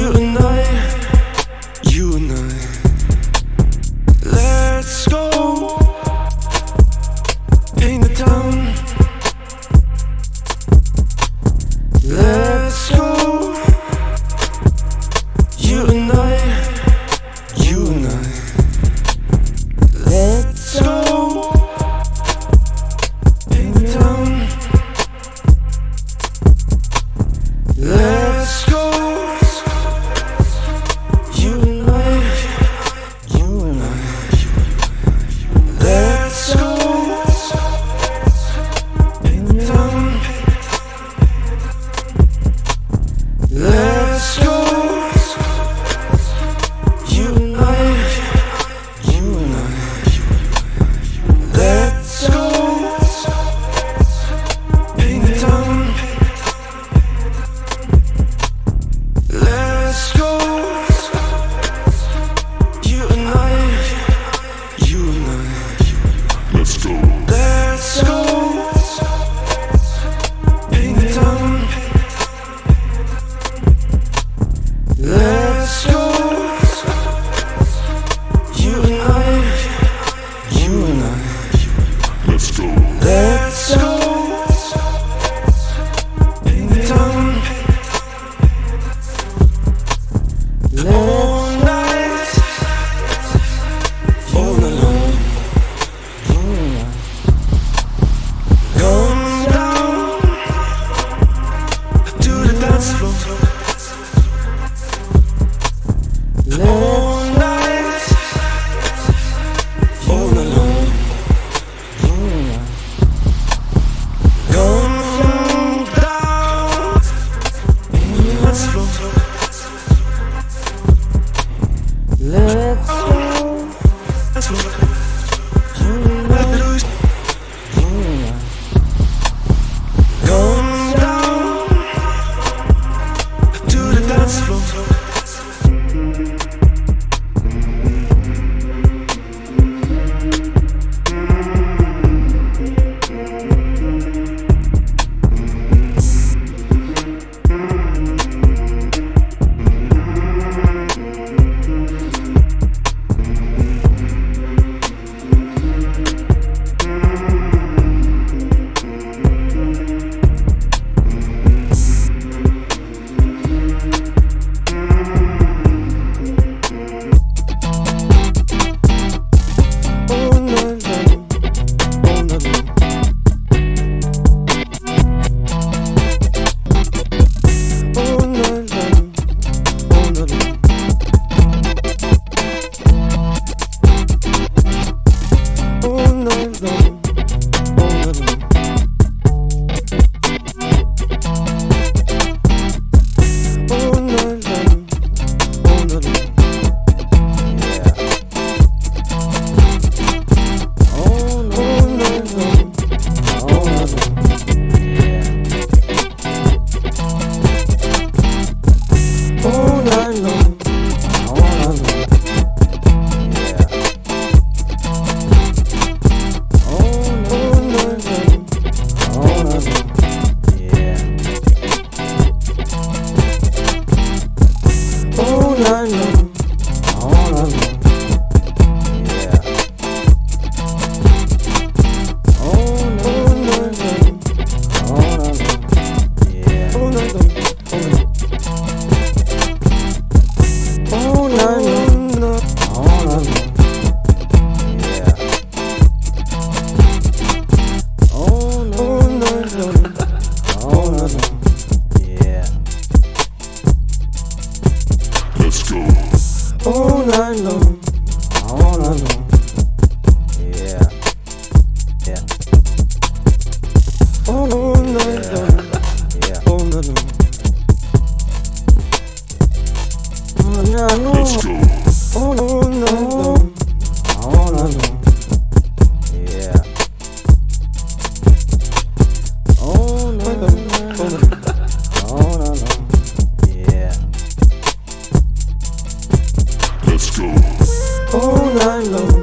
you and I. All all night long.